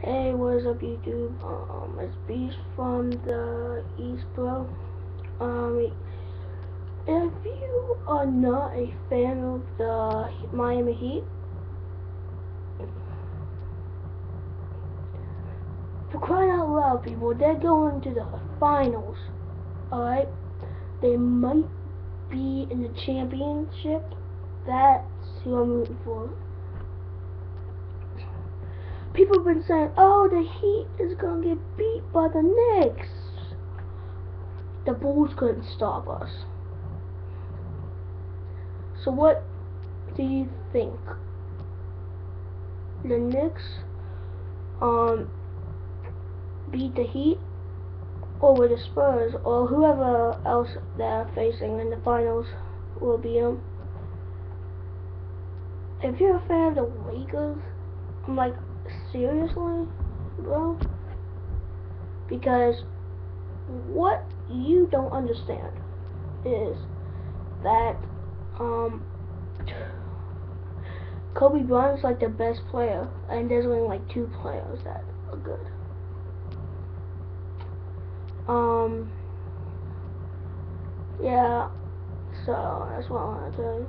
Hey, what is up YouTube? Um, it's Beast from the East Bro. Um, if you are not a fan of the Miami Heat, for crying out loud, people, they're going to the finals. Alright? They might be in the championship. That's who I'm rooting for people have been saying, oh, the Heat is going to get beat by the Knicks. The Bulls couldn't stop us. So what do you think? The Knicks um, beat the Heat or with the Spurs or whoever else they're facing in the finals will beat them. If you're a fan of the Lakers, I'm like, seriously, bro? Because what you don't understand is that um Kobe Bryant's like the best player and there's only like two players that are good. Um yeah, so that's what I want to tell you.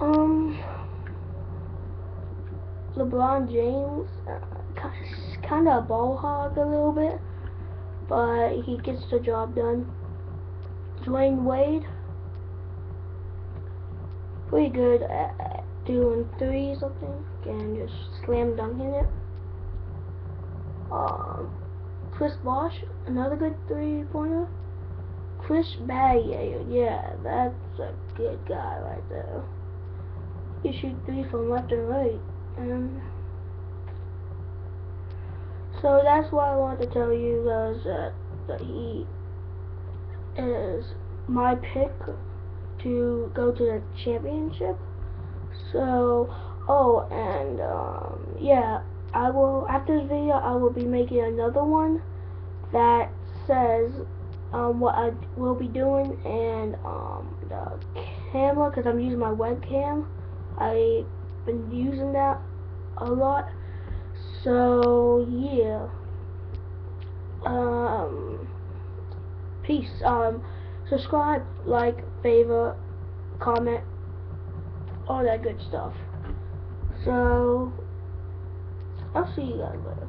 Um LeBron James, uh, kind of a ball hog a little bit, but he gets the job done. Dwyane Wade, pretty good at doing threes, I think, and just slam dunking it. Um, Chris Bosh, another good three-pointer. Chris Baggy, yeah, that's a good guy right there. He shoot three from left and right. Um, so that's why I want to tell you guys that, that he is my pick to go to the championship. So, oh, and um, yeah, I will, after this video, I will be making another one that says um, what I will be doing and um, the camera, because I'm using my webcam. I've been using that a lot. So yeah. Um peace. Um subscribe, like, favor, comment, all that good stuff. So I'll see you guys later.